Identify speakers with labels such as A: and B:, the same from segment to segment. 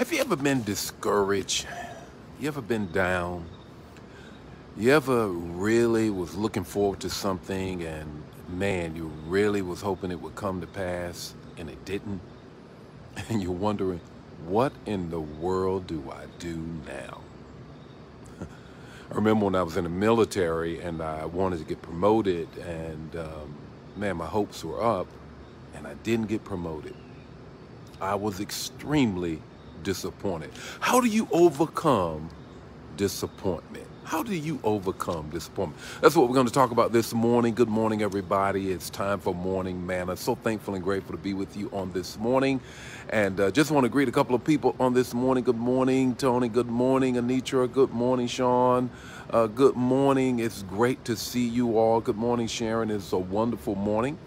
A: Have you ever been discouraged? You ever been down? You ever really was looking forward to something and man, you really was hoping it would come to pass and it didn't? And you're wondering, what in the world do I do now? I remember when I was in the military and I wanted to get promoted and um, man, my hopes were up and I didn't get promoted. I was extremely disappointed. How do you overcome disappointment? How do you overcome disappointment? That's what we're going to talk about this morning. Good morning, everybody. It's time for Morning Manna. So thankful and grateful to be with you on this morning. And uh, just want to greet a couple of people on this morning. Good morning, Tony. Good morning, Anitra. Good morning, Sean. Uh, good morning. It's great to see you all. Good morning, Sharon. It's a wonderful morning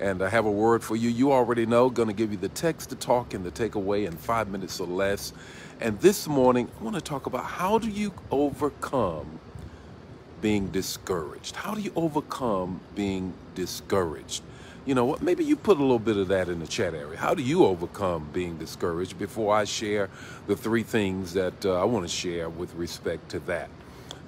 A: and I have a word for you. You already know, going to give you the text to talk and the takeaway in five minutes or less. And this morning, I want to talk about how do you overcome being discouraged? How do you overcome being discouraged? You know what? Maybe you put a little bit of that in the chat area. How do you overcome being discouraged before I share the three things that uh, I want to share with respect to that?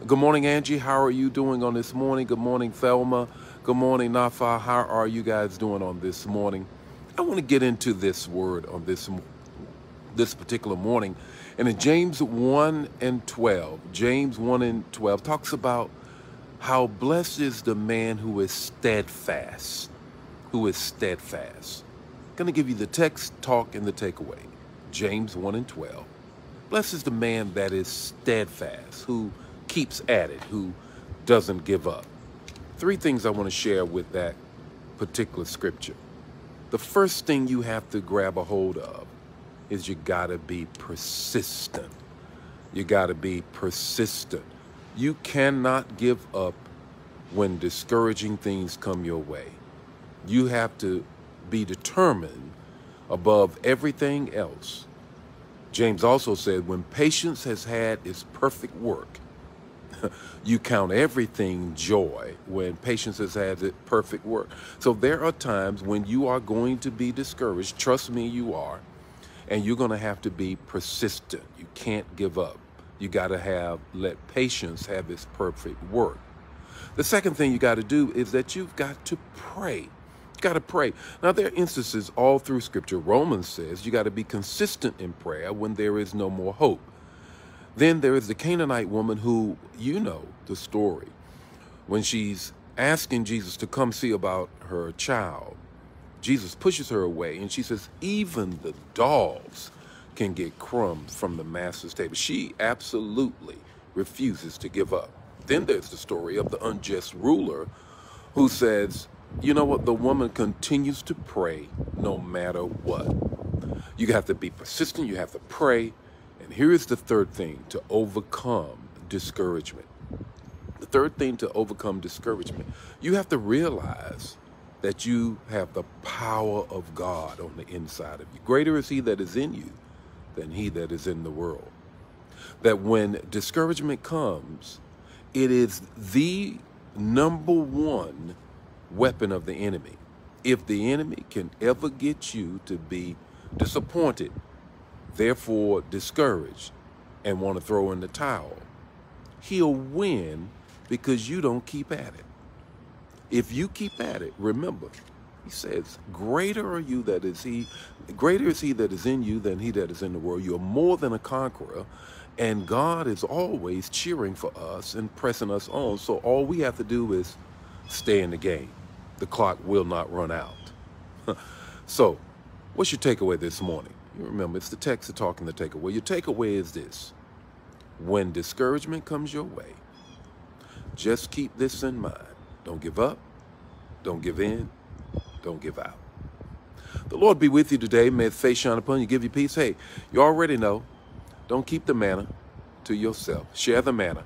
A: Good morning, Angie. How are you doing on this morning? Good morning, Thelma. Good morning, Nafa. How are you guys doing on this morning? I want to get into this word on this this particular morning. And in James 1 and 12, James 1 and 12 talks about how blessed is the man who is steadfast, who is steadfast. I'm going to give you the text, talk, and the takeaway. James 1 and 12. Blessed is the man that is steadfast, who keeps at it, who doesn't give up three things I want to share with that particular scripture. The first thing you have to grab a hold of is you got to be persistent. You got to be persistent. You cannot give up when discouraging things come your way. You have to be determined above everything else. James also said, when patience has had its perfect work, you count everything joy when patience has had it perfect work. So there are times when you are going to be discouraged. Trust me, you are. And you're going to have to be persistent. You can't give up. You got to have, let patience have its perfect work. The second thing you got to do is that you've got to pray. Got to pray. Now, there are instances all through Scripture. Romans says you got to be consistent in prayer when there is no more hope. Then there is the Canaanite woman who, you know the story, when she's asking Jesus to come see about her child. Jesus pushes her away and she says, Even the dogs can get crumbs from the master's table. She absolutely refuses to give up. Then there's the story of the unjust ruler who says, You know what? The woman continues to pray no matter what. You have to be persistent, you have to pray, and here is the third thing to overcome discouragement. The third thing to overcome discouragement, you have to realize that you have the power of God on the inside of you. Greater is He that is in you than He that is in the world. That when discouragement comes, it is the number one weapon of the enemy. If the enemy can ever get you to be disappointed therefore discouraged and want to throw in the towel, he'll win because you don't keep at it. If you keep at it, remember, he says, greater are you that is he, greater is he that is in you than he that is in the world. You're more than a conqueror. And God is always cheering for us and pressing us on. So all we have to do is stay in the game. The clock will not run out. so, what's your takeaway this morning? Remember, it's the text to talking the takeaway. Your takeaway is this. When discouragement comes your way, just keep this in mind. Don't give up. Don't give in. Don't give out. The Lord be with you today. May his face shine upon you, give you peace. Hey, you already know. Don't keep the manna to yourself. Share the manna.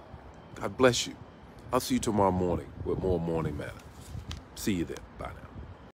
A: God bless you. I'll see you tomorrow morning with more morning manna. See you then. Bye now.